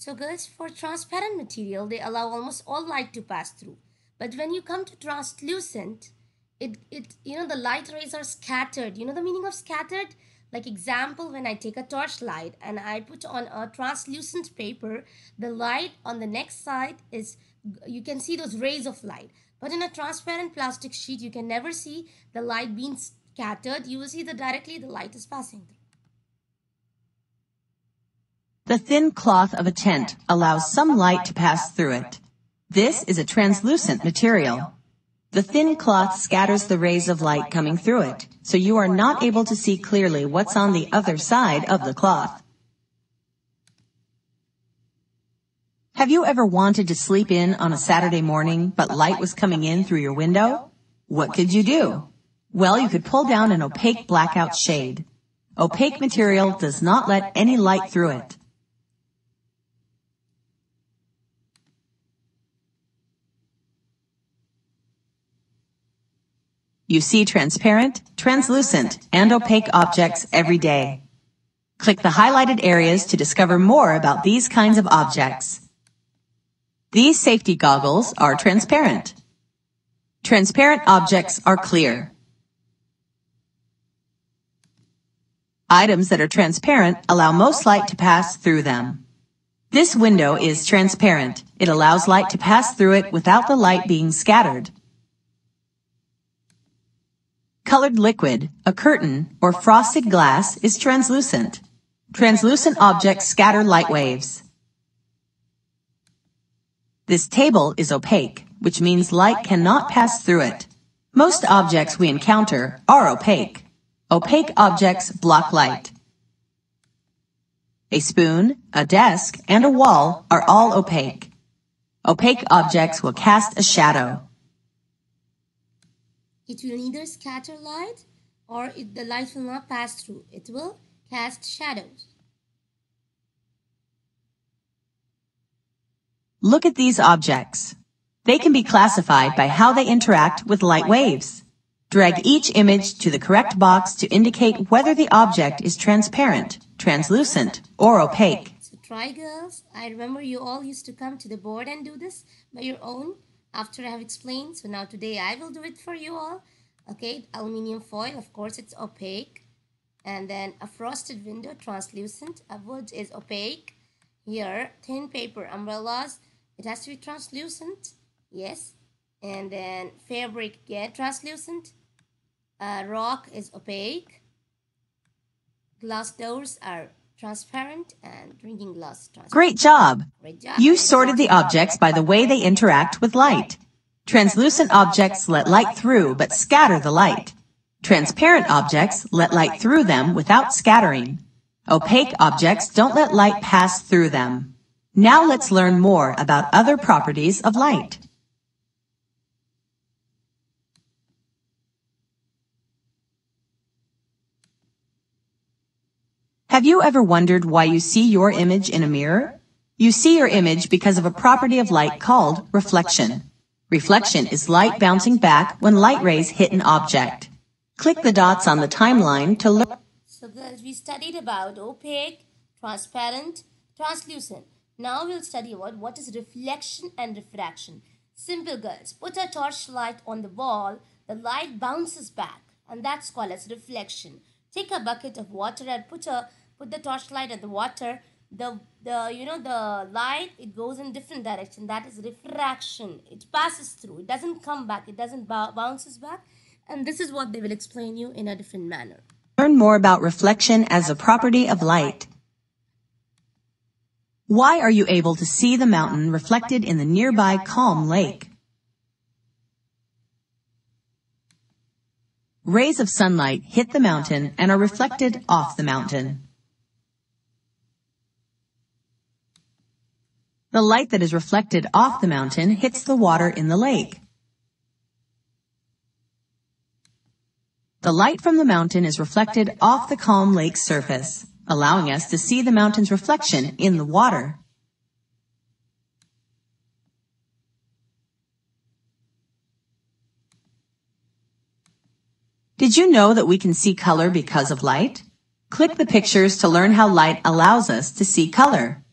So girls, for transparent material, they allow almost all light to pass through. But when you come to translucent, it, it you know, the light rays are scattered. You know the meaning of scattered? Like example, when I take a torchlight and I put on a translucent paper, the light on the next side is, you can see those rays of light. But in a transparent plastic sheet, you can never see the light being scattered. You will see that directly the light is passing through. The thin cloth of a tent allows some light to pass through it. This is a translucent material. The thin cloth scatters the rays of light coming through it, so you are not able to see clearly what's on the other side of the cloth. Have you ever wanted to sleep in on a Saturday morning, but light was coming in through your window? What could you do? Well, you could pull down an opaque blackout shade. Opaque material does not let any light through it. You see transparent, translucent, and opaque objects every day. Click the highlighted areas to discover more about these kinds of objects. These safety goggles are transparent. Transparent objects are clear. Items that are transparent allow most light to pass through them. This window is transparent. It allows light to pass through it without the light being scattered. Colored liquid, a curtain, or frosted glass is translucent. Translucent objects scatter light waves. This table is opaque, which means light cannot pass through it. Most objects we encounter are opaque. Opaque objects block light. A spoon, a desk, and a wall are all opaque. Opaque objects will cast a shadow. It will neither scatter light or it, the light will not pass through. It will cast shadows. Look at these objects. They can be classified by how they interact with light waves. Drag each image to the correct box to indicate whether the object is transparent, translucent, or opaque. So try girls. I remember you all used to come to the board and do this by your own after I have explained. So now today I will do it for you all. Okay, aluminium foil, of course it's opaque. And then a frosted window, translucent. A wood is opaque. Here, thin paper umbrellas. It has to be translucent. Yes. And then fabric, yeah, translucent. Uh, rock is opaque. Glass doors are transparent and drinking glass Great job. Great job. You sorted the objects by the way they interact with light. Translucent objects let light through but scatter the light. Transparent objects let light through them without scattering. Opaque objects don't let light pass through them. Now let's learn more about other properties of light. Have you ever wondered why you see your image in a mirror? You see your image because of a property of light called reflection. Reflection is light bouncing back when light rays hit an object. Click the dots on the timeline to learn. So guys, we studied about opaque, transparent, translucent. Now we'll study about what is reflection and refraction. Simple girls, put a torchlight on the wall, the light bounces back and that's called as reflection. Take a bucket of water and put a put the torchlight at the water the the you know the light it goes in different direction. That is refraction. It passes through. It doesn't come back. It doesn't bounces back. And this is what they will explain you in a different manner. Learn more about reflection as a property of light. Why are you able to see the mountain reflected in the nearby calm lake rays of sunlight hit the mountain and are reflected off the mountain The light that is reflected off the mountain hits the water in the lake. The light from the mountain is reflected off the calm lake's surface, allowing us to see the mountain's reflection in the water. Did you know that we can see color because of light? Click the pictures to learn how light allows us to see color.